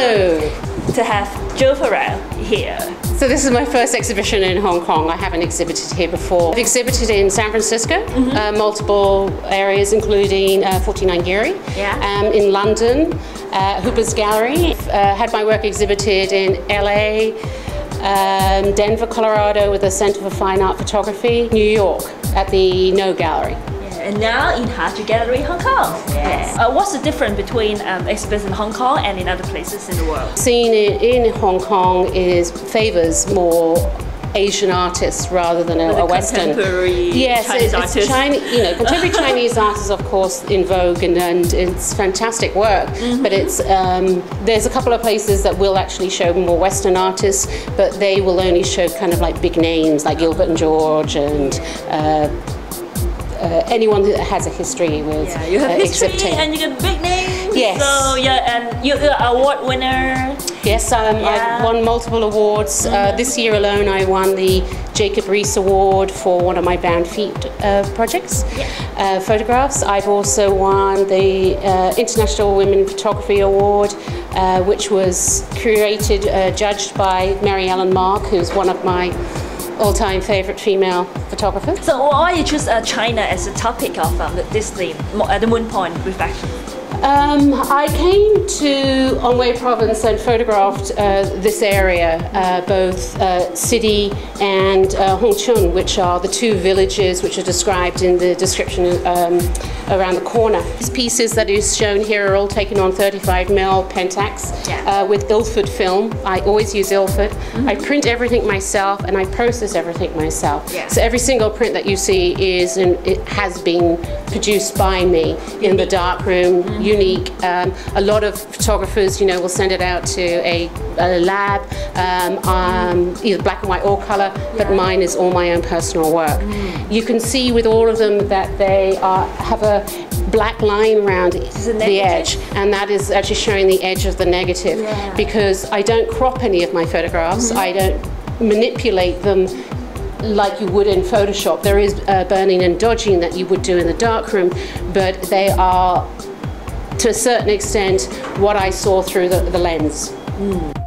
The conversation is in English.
Hello. To have Jo Farrell here. So this is my first exhibition in Hong Kong. I haven't exhibited here before. I've exhibited in San Francisco, mm-hmm. uh, multiple areas, including uh, 49 Geary. Yeah. Um, in London, uh, Hooper's Gallery. Uh, had my work exhibited in LA, um, Denver, Colorado, with the Center for Fine Art Photography. New York at the No Gallery and now in HAJI Gallery, Hong Kong. Yes. Uh, what's the difference between um, exhibitions in Hong Kong and in other places in the world? Seeing it in Hong Kong is favors more Asian artists rather than a, a Western. Yes, Chinese it's, it's Chinese, you know, contemporary Chinese artists, is of course in vogue and, and it's fantastic work. Mm-hmm. But it's um, there's a couple of places that will actually show more Western artists, but they will only show kind of like big names like Gilbert and George and. Uh, uh, anyone that has a history with yeah, you have uh, history exhibiting. and you get big names. Yes. So yeah, and you're the award winner. Yes, um, yeah. I've won multiple awards. Mm uh, mm-hmm. this year alone, I won the Jacob Riis Award for one of my bound feet uh, projects, yeah. Uh, photographs. I've also won the uh, International Women Photography Award, uh, which was created, judged by Mary Ellen Mark, who's one of my all-time favorite female photographer. So why you choose uh, China as a topic of um, this theme, uh, the Moon Pond reflection? Um, I came to Anhui province and photographed uh, this area, uh, both uh, Xidi and uh, Hongcun, which are the two villages which are described in the description um, around the corner. These pieces that is shown here are all taken on 35mm Pentax yeah. uh, with Ilford film. I always use Ilford. Mm -hmm. I print everything myself and I process everything myself. Yeah. So every single print that you see is and it has been produced by me unique. in the darkroom, mm -hmm. unique. Um, a lot of photographers, you know, will send it out to a, a lab, um, um, either black and white or color, yeah. but mine is all my own personal work. Mm. You can see with all of them that they are, have a black line around the edge and that is actually showing the edge of the negative yeah. because I don't crop any of my photographs, mm -hmm. I don't manipulate them like you would in Photoshop. There is uh, burning and dodging that you would do in the darkroom, but they are to a certain extent what I saw through the, the lens. Mm.